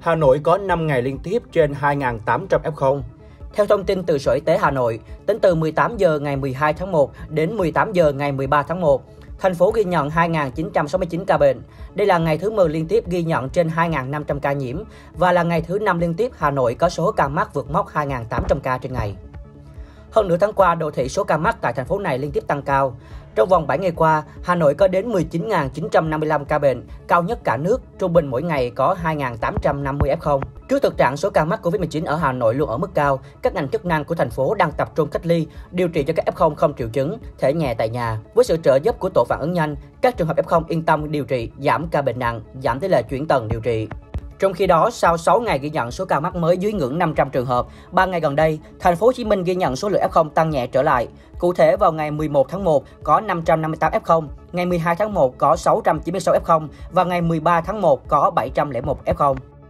Hà Nội có 5 ngày liên tiếp trên 2.800 F0. Theo thông tin từ Sở Y tế Hà Nội, tính từ 18 giờ ngày 12 tháng 1 đến 18 giờ ngày 13 tháng 1, thành phố ghi nhận 2.969 ca bệnh. Đây là ngày thứ 10 liên tiếp ghi nhận trên 2.500 ca nhiễm và là ngày thứ 5 liên tiếp Hà Nội có số ca mắc vượt mốc 2.800 ca trên ngày. Hơn nửa tháng qua, đô thị số ca mắc tại thành phố này liên tiếp tăng cao. Trong vòng 7 ngày qua, Hà Nội có đến 19.955 ca bệnh, cao nhất cả nước, trung bình mỗi ngày có 2.850 F0. Trước thực trạng số ca mắc Covid-19 ở Hà Nội luôn ở mức cao, các ngành chức năng của thành phố đang tập trung cách ly, điều trị cho các F0 không triệu chứng, thể nhẹ tại nhà. Với sự trợ giúp của tổ phản ứng nhanh, các trường hợp F0 yên tâm điều trị, giảm ca bệnh nặng, giảm tỷ lệ chuyển tầng điều trị. Trong khi đó, sau 6 ngày ghi nhận số ca mắc mới dưới ngưỡng 500 trường hợp, 3 ngày gần đây, thành phố Hồ Chí Minh ghi nhận số lượng F0 tăng nhẹ trở lại. Cụ thể vào ngày 11 tháng 1 có 558 F0, ngày 12 tháng 1 có 696 F0 và ngày 13 tháng 1 có 701 F0.